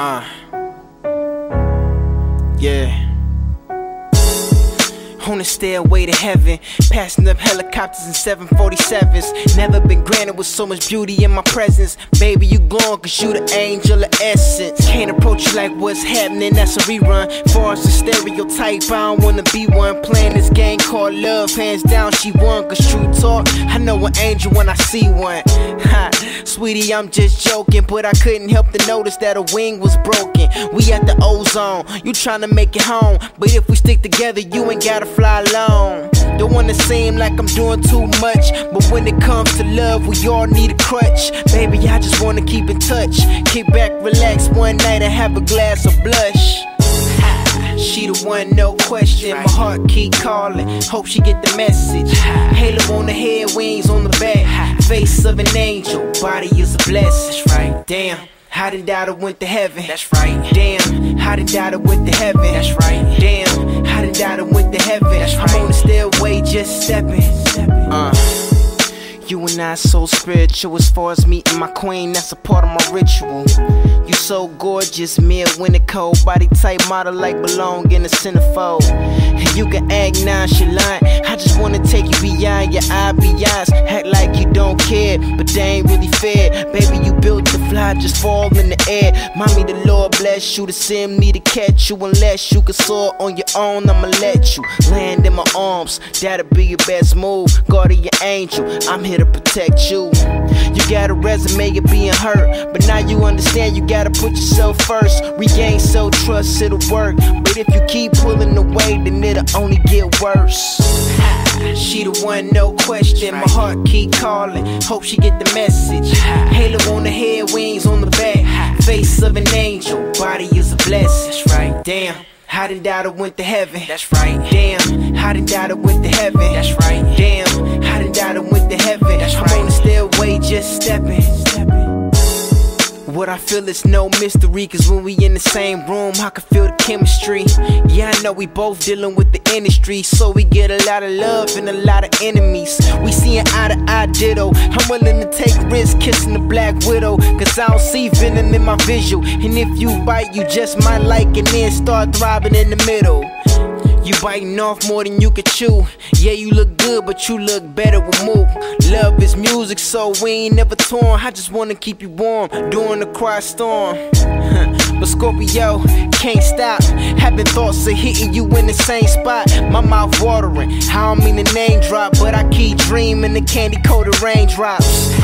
啊。On the stairway to heaven, passing up helicopters and 747s. Never been granted with so much beauty in my presence. Baby, you glowing cause you the angel of essence. Can't approach you like what's happening, that's a rerun. Far as the stereotype, I don't wanna be one. Playing this game called love, hands down, she won. Cause true talk, I know an angel when I see one. Ha, sweetie, I'm just joking, but I couldn't help to notice that a wing was broken. We at the ozone, you tryna make it home. But if we stick together, you ain't gotta fly alone. Don't wanna seem like I'm doing too much, but when it comes to love, we all need a crutch. Baby, I just wanna keep in touch. Kick back, relax one night, and have a glass of blush. She the one, no question. My heart keep calling. Hope she get the message. Halo on the head, wings on the back. Face of an angel, body is a blessing. That's right. Damn. How did I went to heaven? That's right. Damn. How did I went to heaven? That's right. Damn. Just stepping. You so spiritual as far as meeting my queen, that's a part of my ritual. You so gorgeous, me mid winter cold, body type model like belong in the centerfold. And you can act nonchalant, I just wanna take you beyond your IBIs. Act like you don't care, but they ain't really fair. Baby, you built to fly, just fall in the air. Mommy, the Lord bless you to send me to catch you. Unless you can soar on your own, I'ma let you land in my arms. That'll be your best move, guardian angel. I'm here to protect you. You got a resume of being hurt, but now you understand you gotta put yourself first. Regain so trust, it'll work. But if you keep pulling away, then it'll only get worse. She the one, no question. My heart keep calling. Hope she get the message. Halo on the head, wings on the back. Face of an angel, body is a blessing. That's right. Damn. How did I went to heaven? That's right. Damn. How did I went to heaven? That's right. Damn. How did I went to heaven? Just stepping. What I feel is no mystery, cause when we in the same room, I can feel the chemistry. Yeah, I know we both dealing with the industry, so we get a lot of love and a lot of enemies. We seeing eye to eye ditto. I'm willing to take risks kissing the black widow, cause I don't see venom in my visual. And if you bite, you just might like and then start throbbing in the middle. You biting off more than you could chew. Yeah, you look good, but you look better with mook. Love is music, so we ain't never torn. I just wanna keep you warm during the quiet storm. But Scorpio can't stop. Having thoughts of hitting you in the same spot. My mouth watering. I don't mean the name drop, but I keep dreaming the candy coated raindrops.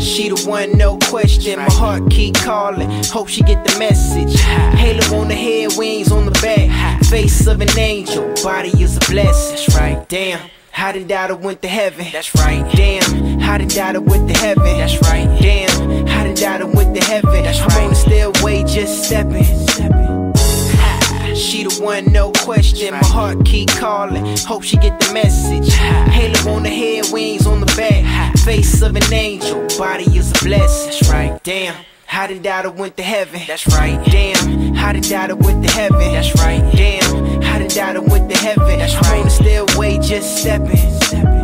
She the one, no question. My heart keep calling. Hope she get the message. Halo on the head, wings on the back. Face of an angel, body is a blessing. That's right. Damn. How did I went to heaven? That's right. Damn. How did I went to heaven? That's right. Damn. How did I went to heaven? That's. I'm on the stairway, just stepping. She the one, no question. My heart keep calling. Hope she get the message. Face of an angel, body is a blessing. That's right. Damn. How did I went to heaven? That's right. Damn. How did I went to heaven? That's right. Damn. How did I went to heaven? That's right. I'm on the stairway, just stepping. stepping.